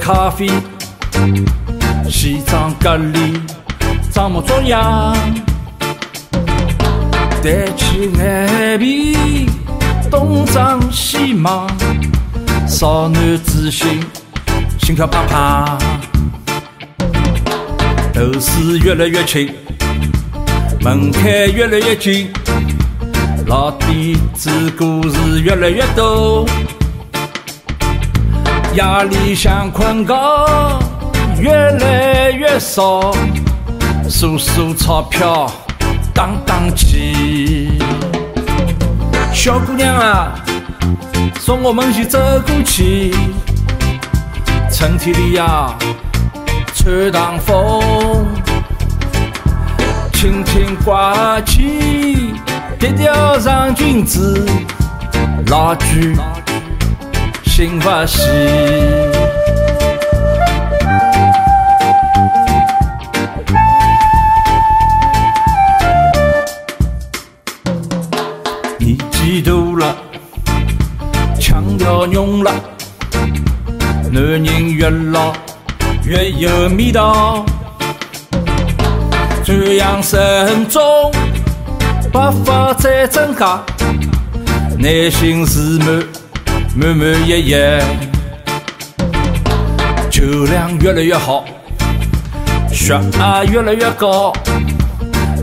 咖啡，西装革履，装模作样，抬起眼皮，东张西望，少男之心，心跳啪啪，头丝越来越轻，门槛越来越紧，老底子故事越来越多。夜里想困觉，越来越少，数数钞票，当当起。小姑娘啊，从我门前走过去，春天里呀，穿堂风，轻轻刮起，低调上君子，老句。心不细，年纪大了，腔调浓了，男人越老越有味道，转养生中白发再增加，内心自满。满满一溢，酒量越来越好，血压越来越高，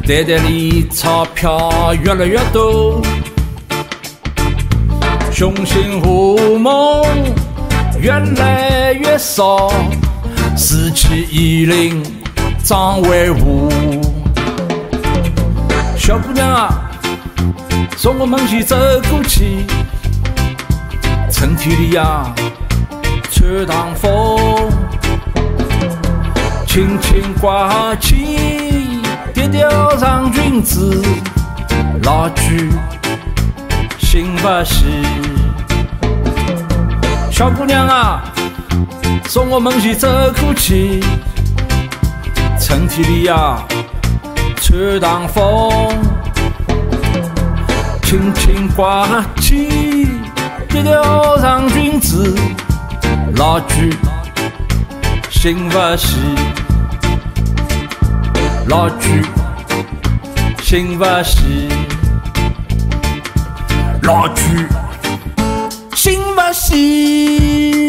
袋袋里钞票越来越多，雄心和梦越来越少，四气一零张威武。小姑娘啊，从我门前走过去。春天里呀，穿堂风，轻轻挂起，低调上裙子，老句心不细。小姑娘啊，从我门前走过去。春天里呀，穿堂风，轻轻挂起。低调子，老句心不细，老句心不细，老句心不细。